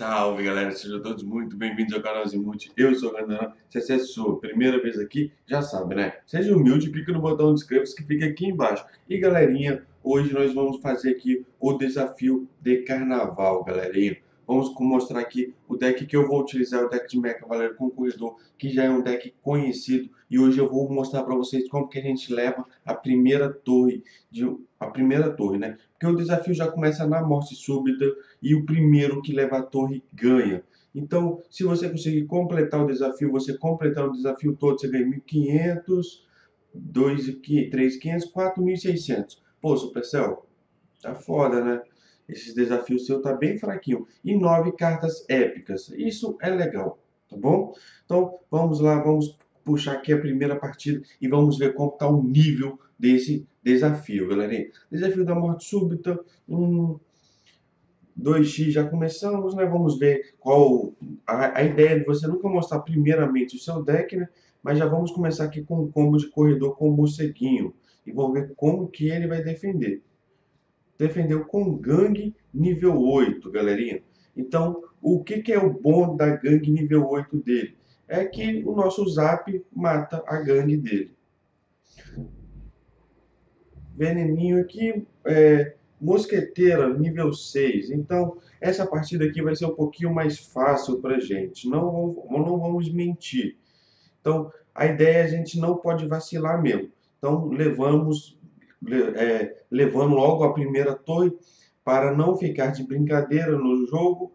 Salve galera, sejam todos muito bem-vindos ao canal Zimuth. Eu sou o Gandana. Se é a sua primeira vez aqui, já sabe, né? Seja humilde, clica no botão de inscreva-se que fica aqui embaixo. E galerinha, hoje nós vamos fazer aqui o desafio de carnaval, galerinha. Vamos mostrar aqui o deck que eu vou utilizar, o deck de Mecha Cavaleiro com Corredor, que já é um deck conhecido. E hoje eu vou mostrar para vocês como que a gente leva a primeira torre, de, a primeira torre, né? Porque o desafio já começa na morte súbita e o primeiro que leva a torre ganha. Então, se você conseguir completar o desafio, você completar o desafio todo, você ganha 1.500, 2, 3, 500, 4.600. Pô, Supercell, tá foda, né? Esse desafio seu tá bem fraquinho. E nove cartas épicas. Isso é legal, tá bom? Então, vamos lá, vamos puxar aqui a primeira partida e vamos ver como tá o nível desse desafio, galerinha. Desafio da morte súbita, um 2x já começamos, né? Vamos ver qual a, a ideia de você nunca mostrar primeiramente o seu deck, né? Mas já vamos começar aqui com um combo de corredor com o morceguinho. E vamos ver como que ele vai defender defendeu com gangue nível 8, galerinha. Então, o que, que é o bom da gangue nível 8 dele? É que o nosso zap mata a gangue dele. Veneninho aqui, é, mosqueteira nível 6. Então, essa partida aqui vai ser um pouquinho mais fácil pra gente. Não, não vamos mentir. Então, a ideia é a gente não pode vacilar mesmo. Então, levamos é, levando logo a primeira torre para não ficar de brincadeira no jogo.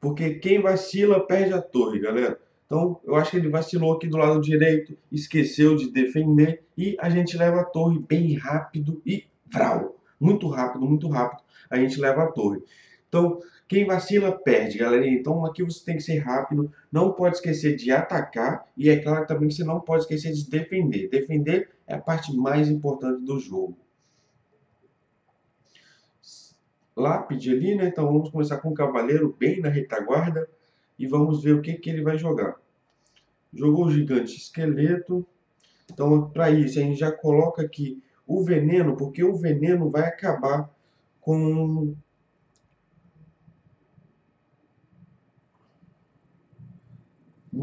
Porque quem vacila perde a torre, galera. Então, eu acho que ele vacilou aqui do lado direito, esqueceu de defender e a gente leva a torre bem rápido e vral. Muito rápido, muito rápido, a gente leva a torre. Então, quem vacila perde, galera. Então aqui você tem que ser rápido, não pode esquecer de atacar e é claro também que você não pode esquecer de defender. Defender é a parte mais importante do jogo. Lápide ali, né? Então vamos começar com o cavaleiro bem na retaguarda e vamos ver o que, que ele vai jogar. Jogou o gigante esqueleto. Então para isso a gente já coloca aqui o veneno, porque o veneno vai acabar com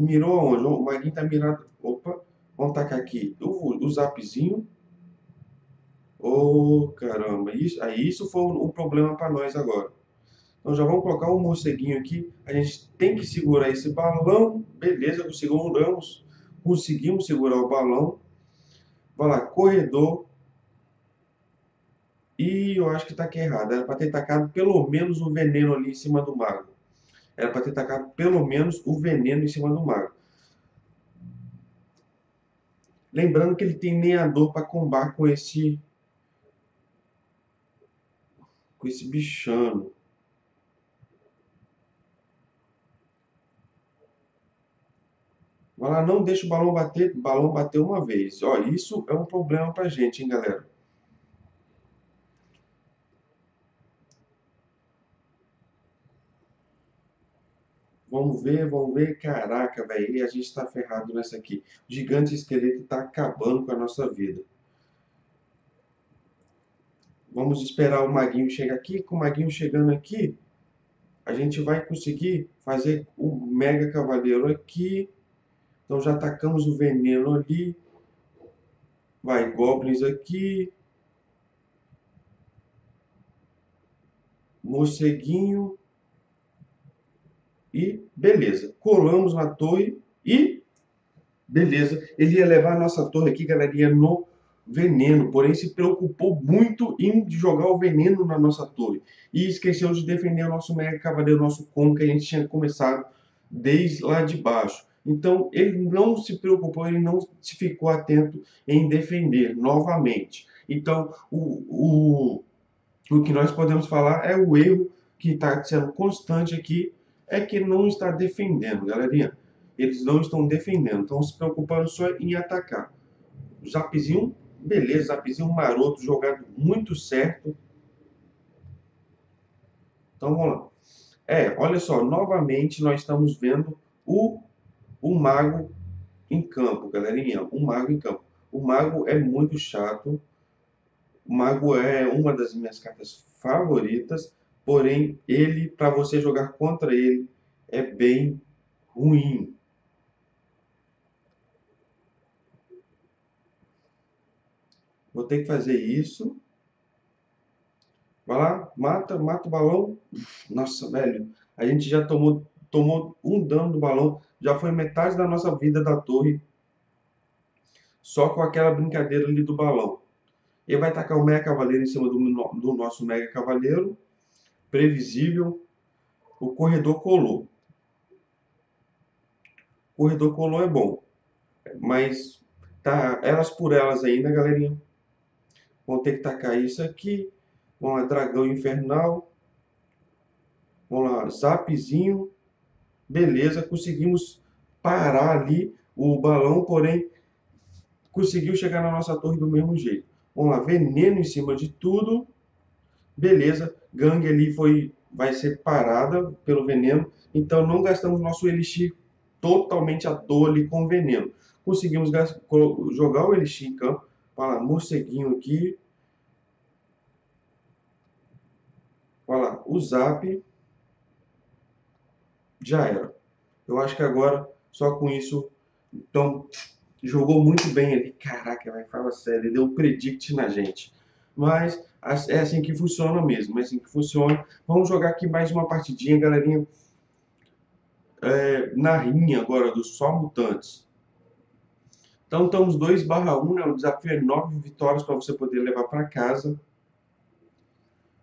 Mirou aonde? O Maguinho tá mirado. Opa, vamos tacar aqui o, o zapzinho. Ô, oh, caramba, isso, aí isso foi um, um problema para nós agora. Então já vamos colocar um morceguinho aqui. A gente tem que segurar esse balão. Beleza, seguramos. Conseguimos segurar o balão. Vai lá, corredor. E eu acho que tá aqui errado. Era para ter tacado pelo menos o veneno ali em cima do mago. Era para ter tacado pelo menos o veneno em cima do mago. Lembrando que ele tem lenhador para combar com esse com esse bichano. Vai lá, não deixa o balão bater, balão bater uma vez. Ó, isso é um problema pra gente, hein, galera. Vamos ver, vamos ver. Caraca, velho, a gente tá ferrado nessa aqui. O gigante esqueleto tá acabando com a nossa vida. Vamos esperar o maguinho chegar aqui. Com o maguinho chegando aqui, a gente vai conseguir fazer o mega cavaleiro aqui. Então já atacamos o veneno ali. Vai, goblins aqui. Morceguinho. E beleza, colamos na torre e beleza. Ele ia levar a nossa torre aqui, galerinha, no veneno, porém se preocupou muito em jogar o veneno na nossa torre. E esqueceu de defender o nosso mega cavaleiro, nosso combo que a gente tinha começado desde lá de baixo. Então ele não se preocupou, ele não se ficou atento em defender novamente. Então o, o, o que nós podemos falar é o erro que está sendo constante aqui é que não está defendendo, galerinha. Eles não estão defendendo, estão se preocupando só em atacar. Zapzinho, beleza, Zapzinho maroto, jogado muito certo. Então vamos lá. É, olha só, novamente nós estamos vendo o, o mago em campo, galerinha. O mago em campo. O mago é muito chato. O mago é uma das minhas cartas favoritas porém ele, para você jogar contra ele, é bem ruim. Vou ter que fazer isso. Vai lá, mata, mata o balão. Nossa, velho, a gente já tomou, tomou um dano do balão. Já foi metade da nossa vida da torre. Só com aquela brincadeira ali do balão. Ele vai tacar o Mega Cavaleiro em cima do, do nosso Mega Cavaleiro. Previsível. O corredor colou. O corredor colou é bom. Mas tá elas por elas ainda, galerinha. Vão ter que tacar isso aqui. Vamos lá, dragão infernal. Vamos lá, zapzinho. Beleza, conseguimos parar ali o balão, porém conseguiu chegar na nossa torre do mesmo jeito. Vamos lá, veneno em cima de tudo. Beleza, gangue ali foi, vai ser parada pelo veneno. Então não gastamos nosso elixir totalmente à toa ali com veneno. Conseguimos jogar o elixir em campo. Lá, morceguinho aqui. Olha lá, o zap. Já era. Eu acho que agora, só com isso, então, jogou muito bem ali. Caraca, vai falar sério, deu um predict na gente. Mas é assim que funciona mesmo, é assim que funciona. Vamos jogar aqui mais uma partidinha, galerinha. É, na rinha agora dos só mutantes. Então estamos 2 barra 1, né? o desafio é 9 vitórias para você poder levar para casa.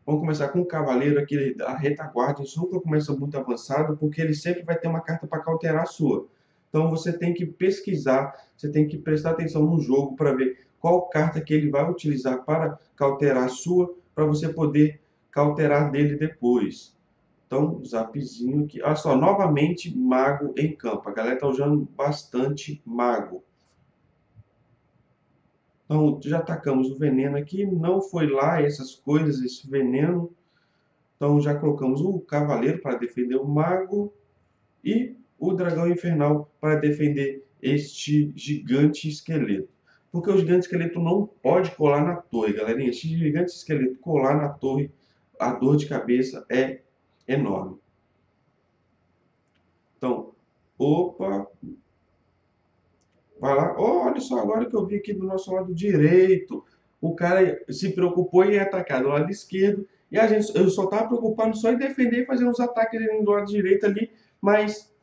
Vamos começar com o cavaleiro aqui, a retaguarda. Isso nunca começa muito avançado, porque ele sempre vai ter uma carta para cauterar a sua. Então você tem que pesquisar, você tem que prestar atenção no jogo para ver qual carta que ele vai utilizar para cauterar a sua, para você poder cauterar dele depois. Então, zapzinho aqui. Olha só, novamente mago em campo. A galera tá usando bastante mago. Então, já atacamos o veneno aqui. Não foi lá essas coisas, esse veneno. Então, já colocamos o cavaleiro para defender o mago. E o dragão infernal para defender este gigante esqueleto. Porque o gigante esqueleto não pode colar na torre, galerinha. Este gigante esqueleto colar na torre, a dor de cabeça é enorme. Então, opa. Vai lá. Oh, olha só, agora que eu vi aqui do nosso lado direito. O cara se preocupou em atacar do lado esquerdo. E a gente, eu só estava preocupado só em defender e fazer uns ataques do lado direito ali. Mas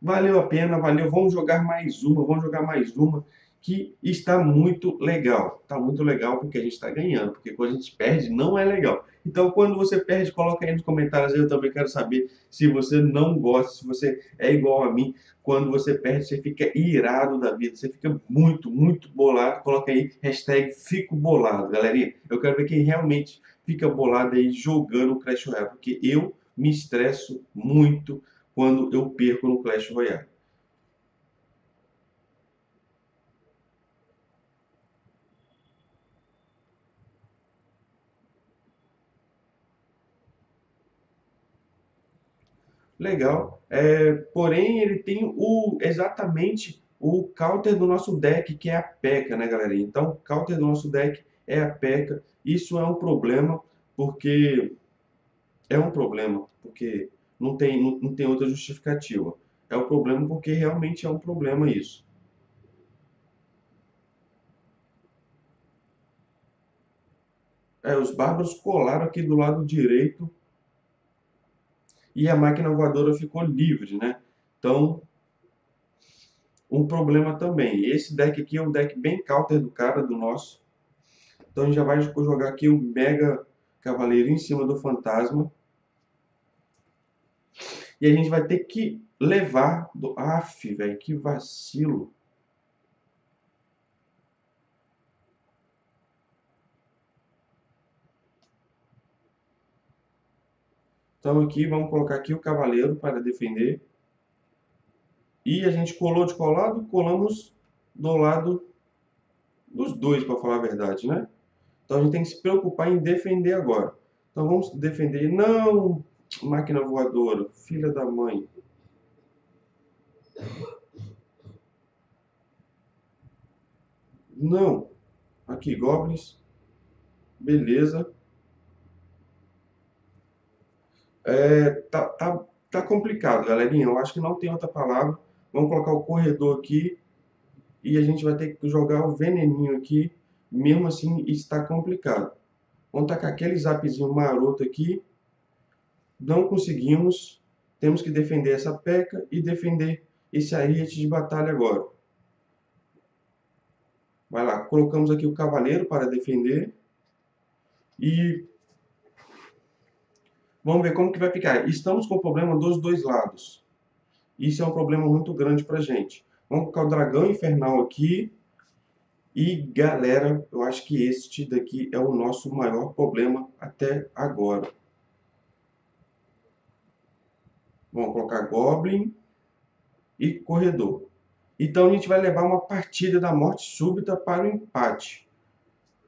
valeu a pena, valeu. Vamos jogar mais uma, vamos jogar mais uma que está muito legal. Está muito legal porque a gente está ganhando, porque quando a gente perde não é legal. Então, quando você perde, coloca aí nos comentários. Eu também quero saber se você não gosta, se você é igual a mim. Quando você perde, você fica irado da vida, você fica muito, muito bolado. Coloca aí hashtag fico bolado, galerinha. Eu quero ver quem realmente fica bolado aí jogando Clash Royale, porque eu me estresso muito quando eu perco no Clash Royale. Legal. É, porém, ele tem o, exatamente o counter do nosso deck, que é a P.E.K.K.A, né, galera? Então, counter do nosso deck é a P.E.K.K.A. Isso é um problema, porque... É um problema, porque não tem, não, não tem outra justificativa. É um problema porque realmente é um problema isso. É, os bárbaros colaram aqui do lado direito e a máquina voadora ficou livre, né? Então, um problema também. Esse deck aqui é um deck bem counter do cara, do nosso. Então a gente já vai jogar aqui o Mega Cavaleiro em cima do Fantasma. E a gente vai ter que levar do... Aff, velho, que vacilo. Então aqui, vamos colocar aqui o cavaleiro para defender. E a gente colou de colado, colamos do lado dos dois, para falar a verdade, né? Então a gente tem que se preocupar em defender agora. Então vamos defender. Não, máquina voadora, filha da mãe. Não. Aqui, goblins. Beleza. É, tá, tá, tá complicado, galerinha. Eu acho que não tem outra palavra. Vamos colocar o corredor aqui. E a gente vai ter que jogar o veneninho aqui. Mesmo assim, está complicado. Vamos tacar aquele zapzinho maroto aqui. Não conseguimos. Temos que defender essa peca e defender esse ariete de batalha agora. Vai lá, colocamos aqui o cavaleiro para defender. E vamos ver como que vai ficar. Estamos com problema dos dois lados. Isso é um problema muito grande para gente. Vamos colocar o dragão infernal aqui. E galera, eu acho que este daqui é o nosso maior problema até agora. Vamos colocar Goblin e Corredor. Então a gente vai levar uma partida da morte súbita para o empate.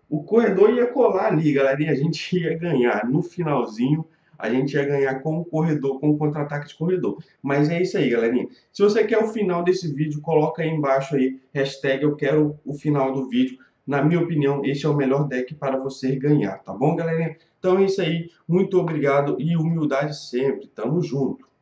O corredor ia colar ali, galera, e a gente ia ganhar. No finalzinho, a gente ia ganhar com o corredor, com o contra-ataque de corredor. Mas é isso aí, galerinha. Se você quer o final desse vídeo, coloca aí embaixo aí, hashtag eu quero o final do vídeo. Na minha opinião, este é o melhor deck para você ganhar, tá bom, galerinha? Então é isso aí, muito obrigado e humildade sempre. Tamo junto.